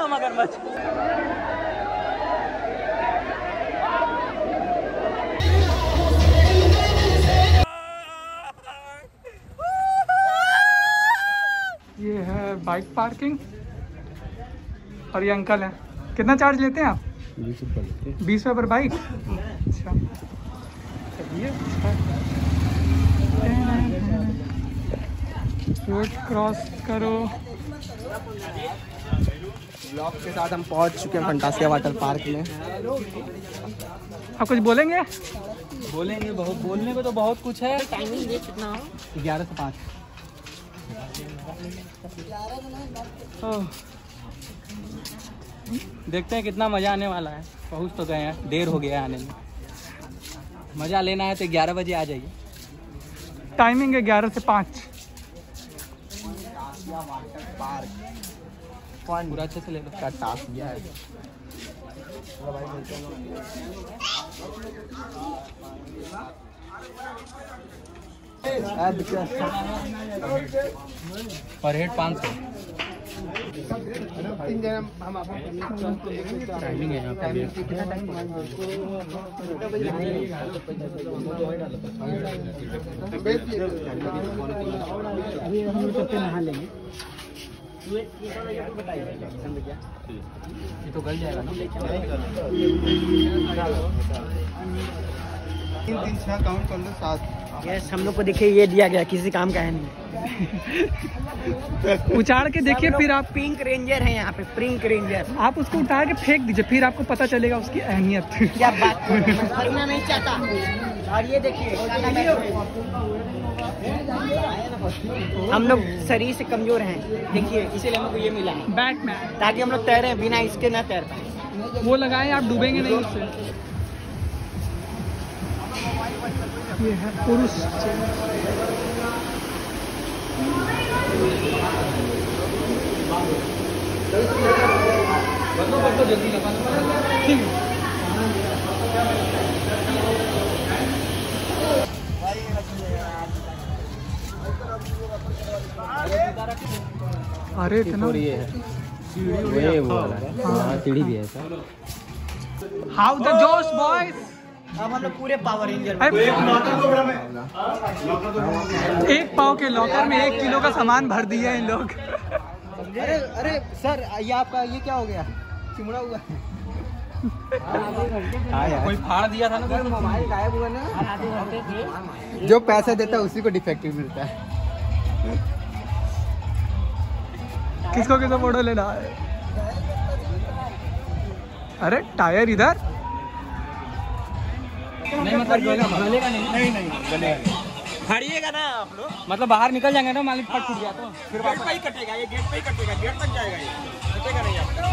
मगरमच्छ सस्ता मगरमच्छ ये है बाइक पार्किंग और ये अंकल है। कितना चार्ज लेते हैं आप? बीस रुपये बीस रुपये पर बाइक अच्छा। रोड क्रॉस करो। ब्लॉग के साथ हम पहुँच चुके हैं फंटासिया वाटर पार्क में। आप कुछ बोलेंगे? बोलेंगे बहुत बोलने को तो बहुत कुछ है। टाइमिंग कितना ग्यारह से पाँच। ओह, देखते हैं कितना मज़ा आने वाला है। पहुँच तो गए हैं देर हो गया है आने में। मज़ा लेना है तो ग्यारह बजे आ जाइए। टाइमिंग है ग्यारह से पाँच। पूरा अच्छे से ले लो। टास्क दिया है। पर हेड पाँच सौ। टाइमिंग है यहाँ पे। ये तो गल जाएगा ना तीन तीन छः काउंट कर लो सात यस हम लोग को देखिए ये दिया गया किसी काम का है नहीं। उचाड़ के देखिए फिर आप पिंक रेंजर है यहाँ पे पिंक रेंजर आप उसको उठा के फेंक दीजिए फिर आपको पता चलेगा उसकी अहमियत। क्या बात करना नहीं चाहता। और ये देखिए हम लोग शरीर से कमज़ोर हैं। देखिए इसीलिए हमको ये मिला। है बैटमैन ताकि हम लोग तैरें बिना इसके न तैर पाए। वो लगाए आप डूबेंगे नहीं उससे। ये है पुरुष ठीक। अरे इतना ये है। है। हाँ। सीढ़ी भी है हाउ द जोश बॉयज़ लोग पूरे पावर रेंजर एक पाव के लॉकर में एक किलो का सामान भर दिया इन लोग। अरे अरे सर ये आपका ये क्या हो गया? चिमड़ा हुआ। कोई फाड़ दिया था ना मोबाइल गायब हुआ ना। जो पैसा देता है उसी को डिफेक्टिव मिलता है। किसको किसको फ़ोटो लेना है? अरे टायर इधर। नहीं मतलब गलेगा नहीं नहीं नहीं खड़िएगा ना आप लोग। मतलब बाहर निकल जाएँगे ना मालिक फट फूट गया तो। फिर गेट पे ही कटेगा ये गेट पे ही कटेगा गेट तक जाएगा ये। कटेगा नहीं आपका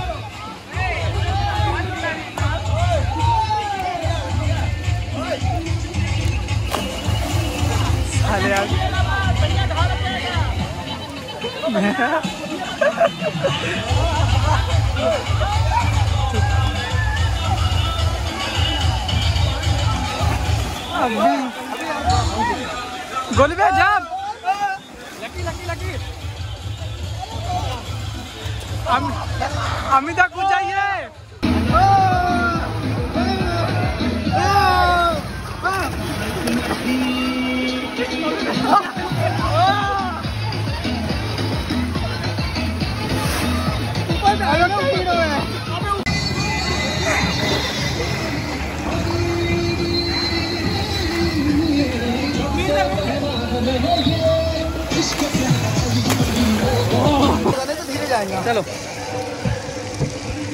अरे यार। गोली में जाम। Lucky lucky lucky um, Amita कुछ चाहिए। धीरे जाएगा। चलो।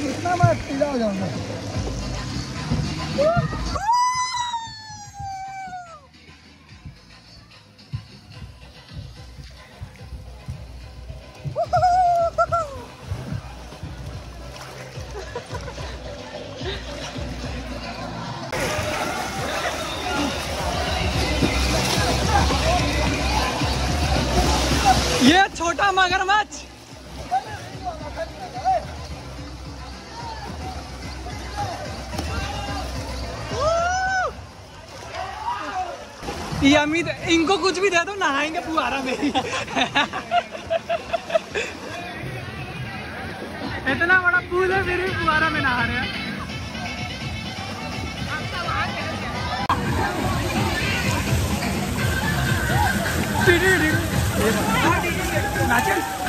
इतना मैं पीला हो जाऊँगा। कुछ भी दे दो नहाएँगे फुहारा में इतना बड़ा पूल है फिर भी फुहारा में नहा रहे हैं। नाचे।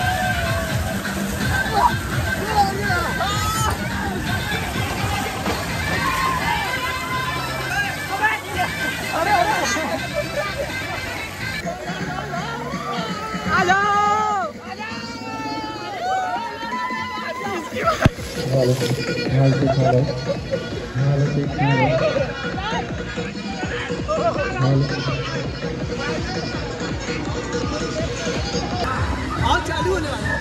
चालू होने वाला है।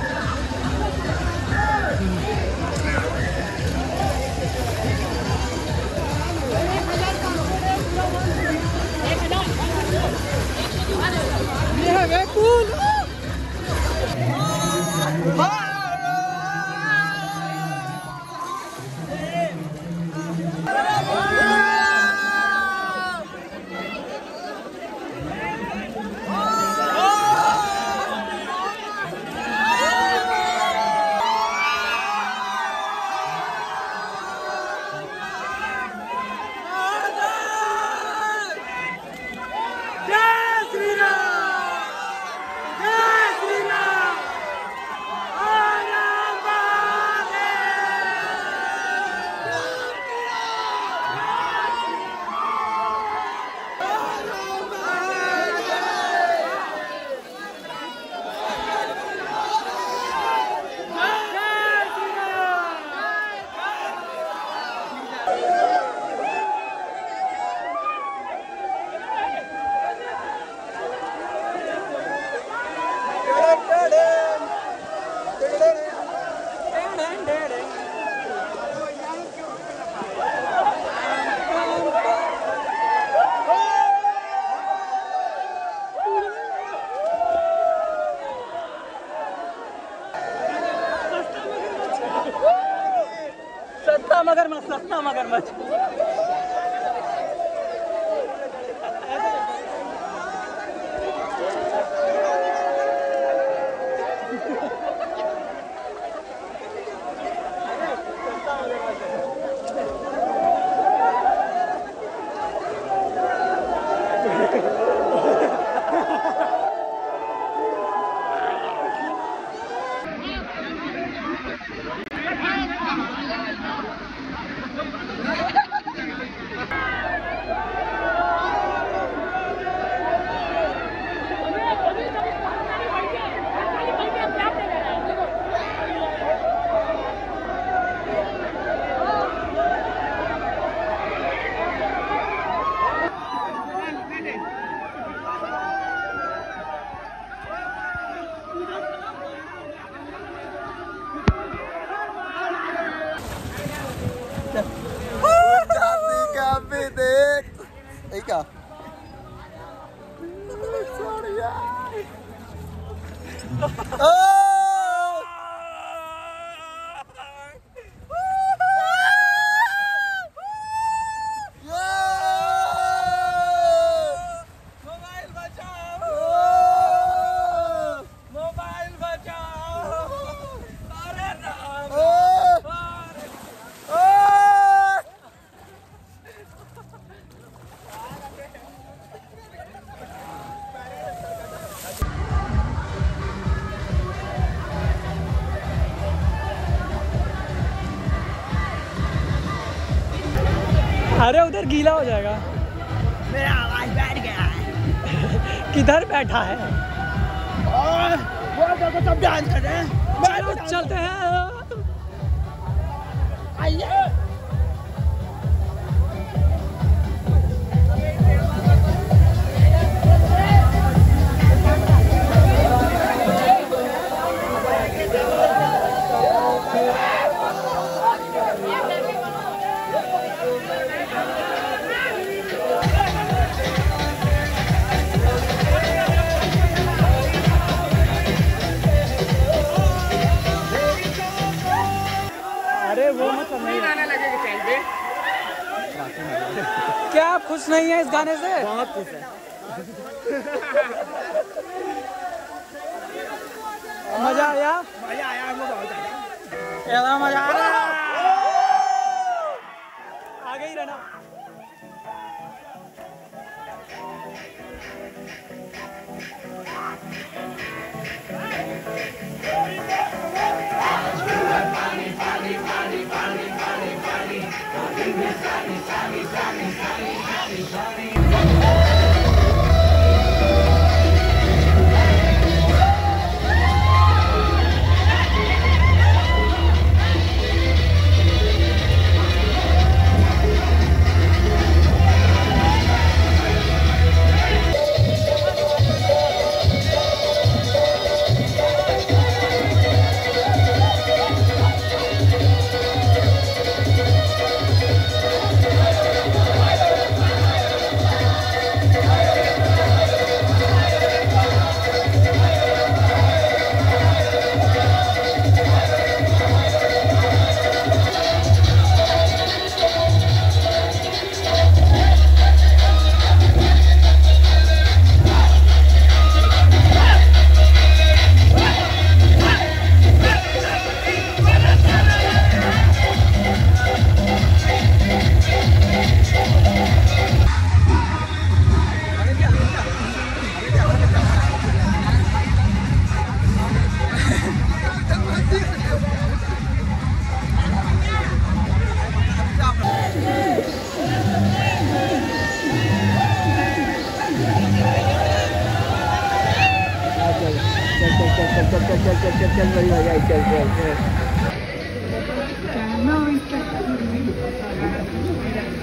अरे उधर गीला हो जाएगा। मेरा आवाज़ बैठ गया है। किधर बैठा है? और वो सब डांस कर रहे हैं। चलो चलते हैं। आइए। खुश नहीं है इस गाने से। बहुत खुश है। मज़ा आया? मज़ा आया हमको बहुत आया। ऐसा मज़ा आ रहा आगे ही रहना।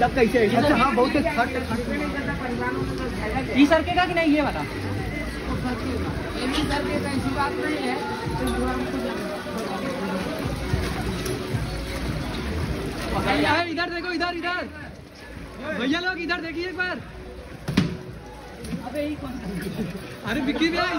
सब कैसे अच्छा हाँ बहुत ये सरकेगा कि नहीं ये बता इधर देखो इधर इधर। भैया लोग इधर देखिए एक बार। अरे विक्की भाई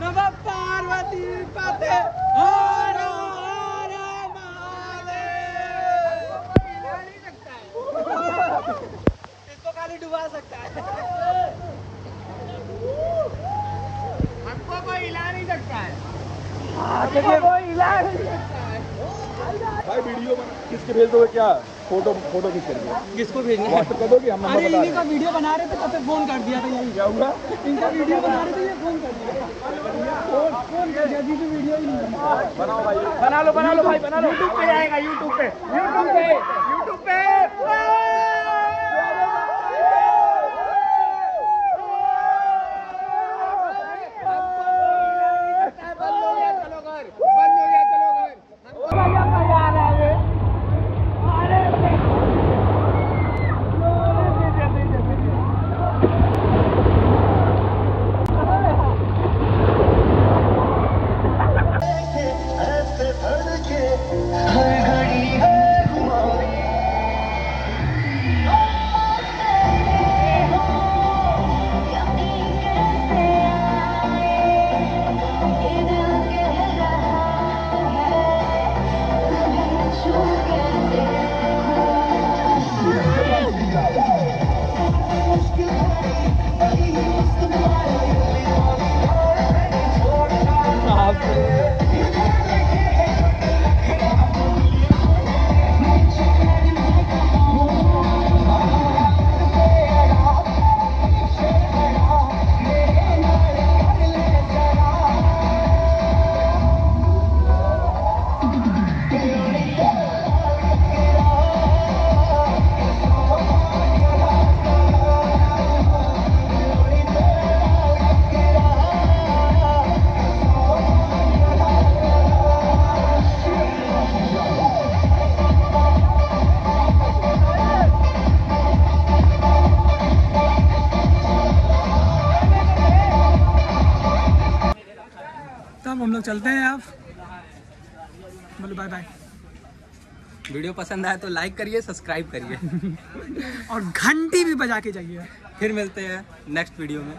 नमः पार्वती पते हर हर महादेव इसको खाली डुबा सकता है हमको कोई हिला नहीं सकता है हमको कोई हिला नहीं सकता है भाई वीडियो बना किसके भेज दोगे क्या फ़ोटो फ़ोटो खींच करके किसको भेजना है? कर दोगे हम अरे इन्हीं का वीडियो बना रहे थे तब फिर फ़ोन कर दिया था यही। हुआ इनका वीडियो बना रहे थे ये फ़ोन कर दिया फ़ोन फ़ोन कर दिया। दीदी वीडियो ही नहीं बना बनाओ भाई। बना लो बना लो भाई बना लो। यूट्यूब पे आएगा यूट्यूब पे। यूट्यूब पे यूट्यूब पे। वीडियो पसंद आए तो लाइक करिए सब्सक्राइब करिए। और घंटी भी बजा के जाइए। फिर मिलते हैं नेक्स्ट वीडियो में।